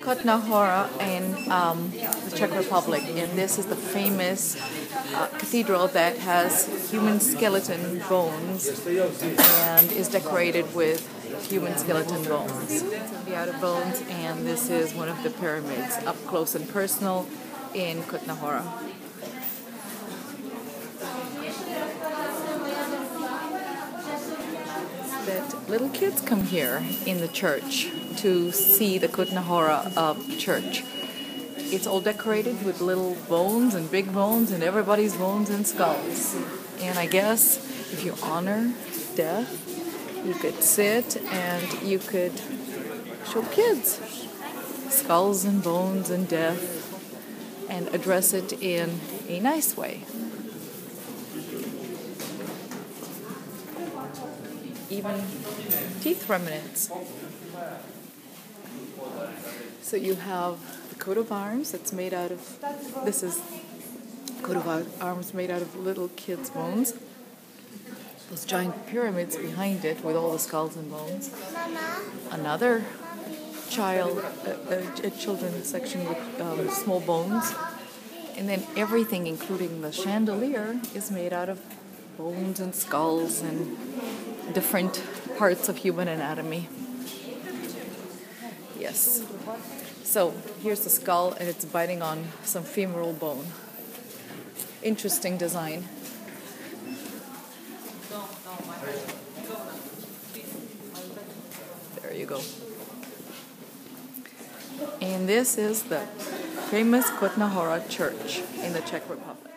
Kutna Hora in um, the Czech Republic, and this is the famous uh, cathedral that has human skeleton bones and is decorated with human skeleton bones. The outer bones, and this is one of the pyramids up close and personal in Kutna Hora. That little kids come here in the church to see the Kutna Hora uh, church. It's all decorated with little bones and big bones and everybody's bones and skulls. And I guess if you honor death, you could sit and you could show kids skulls and bones and death and address it in a nice way. Even teeth remnants. So you have the coat of arms that's made out of, this is coat of arms made out of little kids' bones. Those giant pyramids behind it with all the skulls and bones. Another child, a, a, a children's section with um, small bones. And then everything, including the chandelier, is made out of bones and skulls and different parts of human anatomy. Yes. So here's the skull, and it's biting on some femoral bone. Interesting design. There you go. And this is the famous Kutna Hora Church in the Czech Republic.